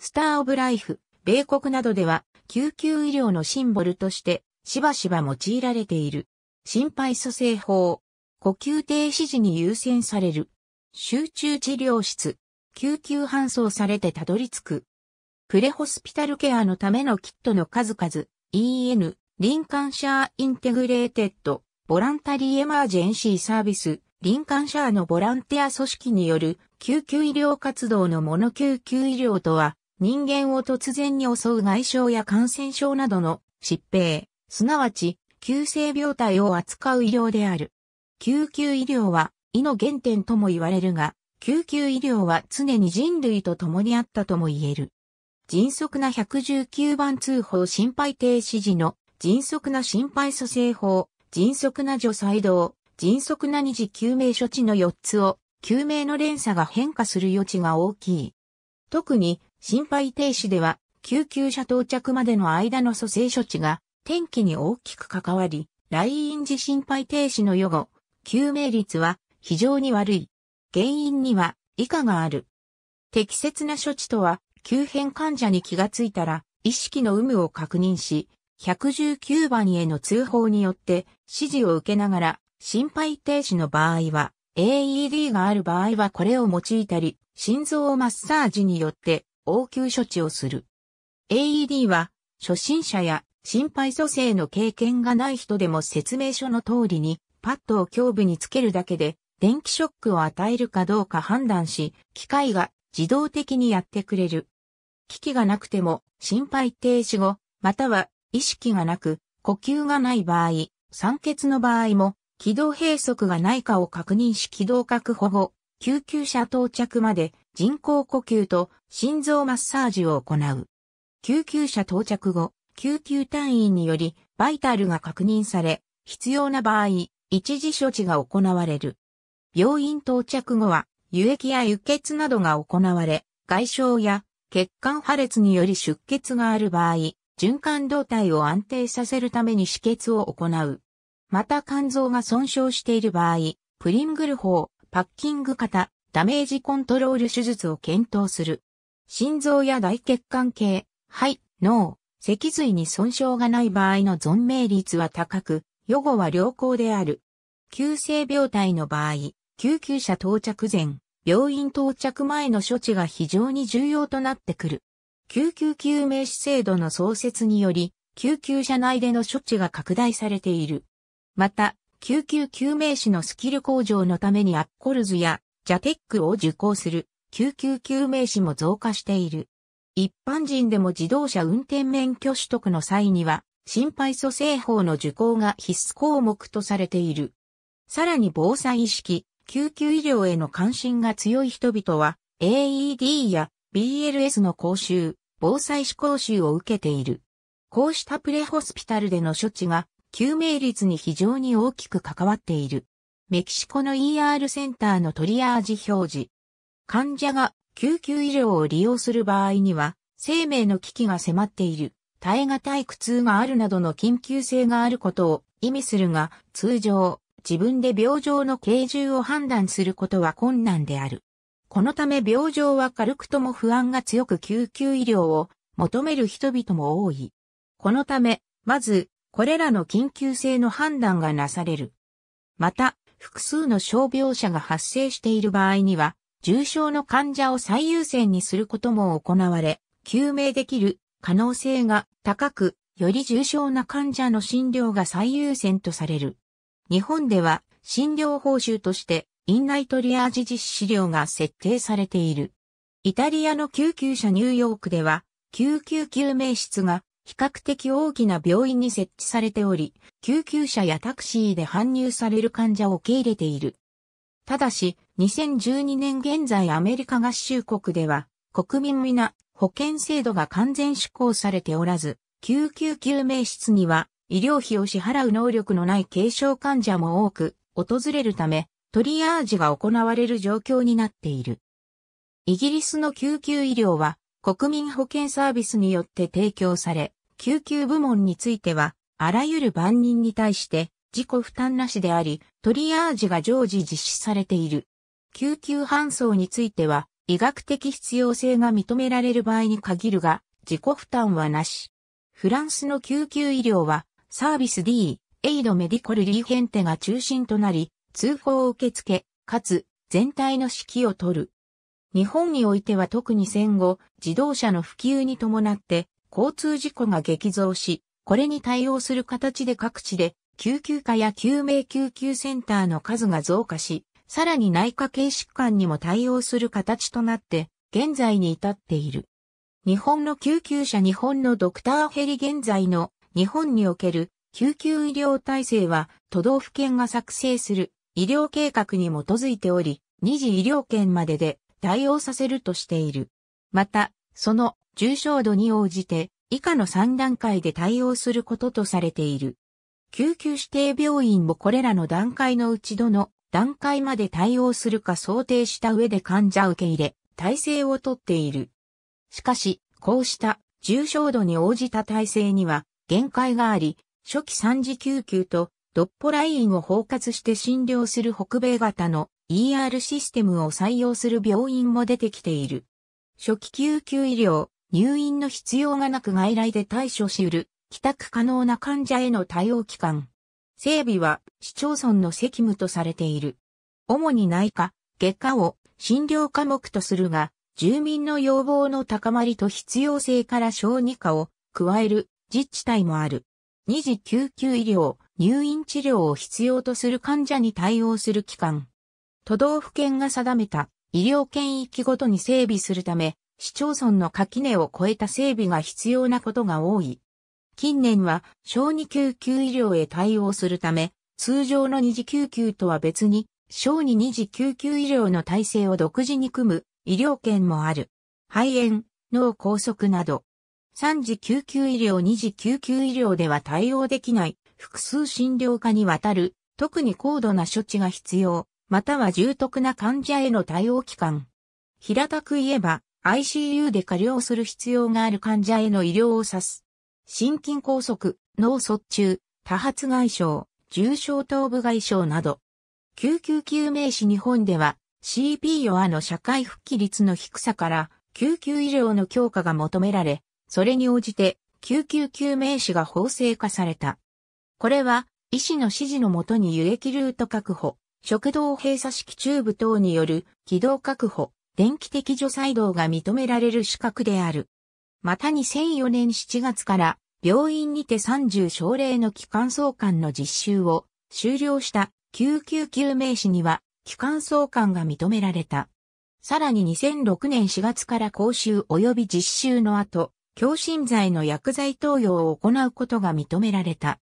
Star of Life、米国などでは救急医療のシンボルとしてしばしば用いられている。心肺蘇生法。呼吸停止時に優先される。集中治療室。救急搬送されてたどり着く。プレホスピタルケアのためのキットの数々。EN、 Lincolnshire Integrated、Voluntary Emergency Service、リンカンシャーのボランティア組織による救急医療活動のモノ救急医療とは、人間を突然に襲う外傷や感染症などの疾病、すなわち急性病態を扱う医療である。救急医療は医の原点とも言われるが、救急医療は常に人類と共にあったとも言える。迅速な119番通報心肺停止時の迅速な心肺蘇生法、迅速な除細動、迅速な二次救命処置の4つを救命の連鎖が変化する余地が大きい。特に心肺停止では救急車到着までの間の蘇生処置が天気に大きく関わり、来院時心肺停止の予後、救命率は非常に悪い。原因には以下がある。適切な処置とは、急変患者に気がついたら、意識の有無を確認し、119番への通報によって指示を受けながら、心肺停止の場合は、AED がある場合はこれを用いたり、心臓マッサージによって応急処置をする。AED は、初心者や心肺蘇生の経験がない人でも説明書の通りにパッドを胸部につけるだけで電気ショックを与えるかどうか判断し、機械が自動的にやってくれる。機器がなくても心肺停止後、または意識がなく呼吸がない場合、酸欠の場合も気道閉塞がないかを確認し気道確保後、救急車到着まで人工呼吸と心臓マッサージを行う。救急車到着後、救急隊員によりバイタルが確認され、必要な場合、一時処置が行われる。病院到着後は、輸液や輸血などが行われ、外傷や血管破裂により出血がある場合、循環動態を安定させるために止血を行う。また肝臓が損傷している場合、プリングル法、パッキング型、ダメージコントロール手術を検討する。心臓や大血管系、肺、脳、脊髄に損傷がない場合の存命率は高く、予後は良好である。急性病態の場合、救急車到着前、病院到着前の処置が非常に重要となってくる。救急救命士制度の創設により、救急車内での処置が拡大されている。また、救急救命士のスキル向上のためにアッコルズやジャテックを受講する救急救命士も増加している。一般人でも自動車運転免許取得の際には、心肺蘇生法の受講が必須項目とされている。さらに防災意識、救急医療への関心が強い人々は、AED や BLS の講習、防災士講習を受けている。こうしたプレホスピタルでの処置が、救命率に非常に大きく関わっている。メキシコの ER センターのトリアージ表示。患者が救急医療を利用する場合には、生命の危機が迫っている、耐え難い苦痛があるなどの緊急性があることを意味するが、通常、自分で病状の軽重を判断することは困難である。このため病状は軽くとも不安が強く救急医療を求める人々も多い。このため、まず、これらの緊急性の判断がなされる。また、複数の傷病者が発生している場合には、重症の患者を最優先にすることも行われ、救命できる可能性が高く、より重症な患者の診療が最優先とされる。日本では診療報酬として院内トリアージ実施料が設定されている。イタリアの救急車ニューヨークでは救急救命室が比較的大きな病院に設置されており、救急車やタクシーで搬入される患者を受け入れている。ただし、2012年現在アメリカ合衆国では、国民皆保険制度が完全施行されておらず、救急救命室には医療費を支払う能力のない軽症患者も多く訪れるため、トリアージが行われる状況になっている。イギリスの救急医療は国民保険サービスによって提供され、救急部門については、あらゆる万人に対して自己負担なしであり、トリアージが常時実施されている。救急搬送については、医学的必要性が認められる場合に限るが、自己負担はなし。フランスの救急医療は、サービス D、エイドメディコルリーヘンテが中心となり、通報を受け付け、かつ、全体の指揮を取る。日本においては特に戦後、自動車の普及に伴って、交通事故が激増し、これに対応する形で各地で、救急科や救命救急センターの数が増加し、さらに内科系疾患にも対応する形となって、現在に至っている。日本の救急車日本のドクターヘリ現在の日本における救急医療体制は都道府県が作成する医療計画に基づいており、二次医療圏までで対応させるとしている。また、その重症度に応じて以下の3段階で対応することとされている。救急指定病院もこれらの段階のうちどの段階まで対応するか想定した上で患者受け入れ、体制をとっている。しかし、こうした重症度に応じた体制には限界があり、初期3次救急とドッポラインを包括して診療する北米型の ER システムを採用する病院も出てきている。初期救急医療、入院の必要がなく外来で対処し得る、帰宅可能な患者への対応機関。整備は市町村の責務とされている。主に内科、外科を診療科目とするが、住民の要望の高まりと必要性から小児科を加える自治体もある。二次救急医療、入院治療を必要とする患者に対応する機関。都道府県が定めた医療圏域ごとに整備するため、市町村の垣根を超えた整備が必要なことが多い。近年は小児救急医療へ対応するため、通常の二次救急とは別に、小児二次救急医療の体制を独自に組む医療圏もある。肺炎、脳梗塞など、3次救急医療2次救急医療では対応できない複数診療科にわたる特に高度な処置が必要、または重篤な患者への対応期間。平たく言えば ICU で加療する必要がある患者への医療を指す。心筋梗塞、脳卒中、多発外傷、重症頭部外傷など。救急救命士日本では CP 弱の社会復帰率の低さから救急医療の強化が求められ、それに応じて、救急救命士が法制化された。これは、医師の指示のもとに輸液ルート確保、食道閉鎖式チューブ等による軌道確保、電気的除細動が認められる資格である。また2004年7月から病院にて30症例の機関相関の実習を終了した救急救命士には機関相関が認められた。さらに2006年4月から講習及び実習の後、強心剤の薬剤投与を行うことが認められた。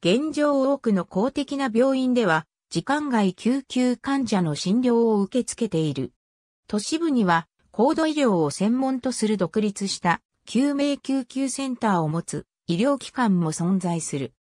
現状多くの公的な病院では、時間外救急患者の診療を受け付けている。都市部には、高度医療を専門とする独立した救命救急センターを持つ医療機関も存在する。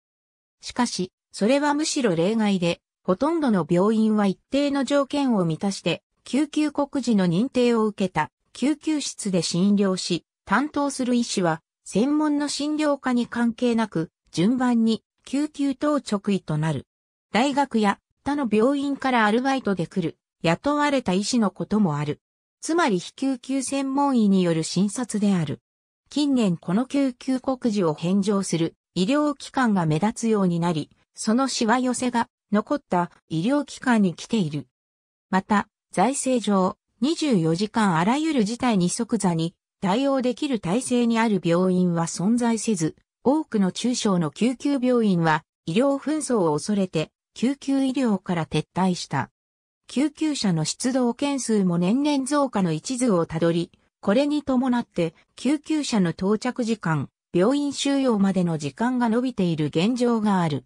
しかし、それはむしろ例外で、ほとんどの病院は一定の条件を満たして、救急告示の認定を受けた救急室で診療し、担当する医師は、専門の診療科に関係なく、順番に救急等直位となる。大学や他の病院からアルバイトで来る、雇われた医師のこともある。つまり非救急専門医による診察である。近年この救急告示を返上する医療機関が目立つようになり、そのしわ寄せが残った医療機関に来ている。また、財政上、24時間あらゆる事態に即座に対応できる体制にある病院は存在せず、多くの中小の救急病院は医療紛争を恐れて救急医療から撤退した。救急車の出動件数も年々増加の一途をたどり、これに伴って救急車の到着時間、病院収容までの時間が伸びている現状がある。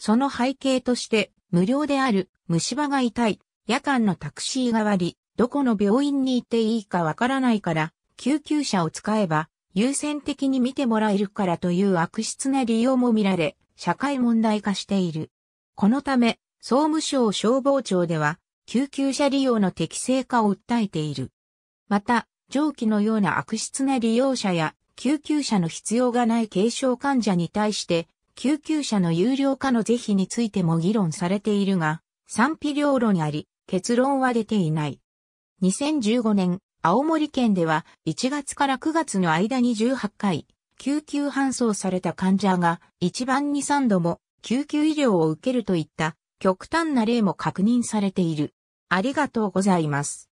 その背景として無料である虫歯が痛い夜間のタクシー代わり、どこの病院に行っていいかわからないから救急車を使えば優先的に見てもらえるからという悪質な利用も見られ、社会問題化している。このため、総務省消防庁では、救急車利用の適正化を訴えている。また、上記のような悪質な利用者や救急車の必要がない軽症患者に対して、救急車の有料化の是非についても議論されているが、賛否両論あり、結論は出ていない。2015年、青森県では1月から9月の間に18回、救急搬送された患者が一番に3度も救急医療を受けるといった極端な例も確認されている。ありがとうございます。